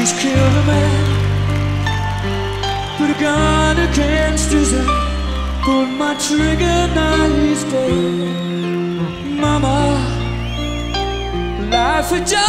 of a man. Put a gun against his head. Pulled my trigger, now he's dead. Mama, life a just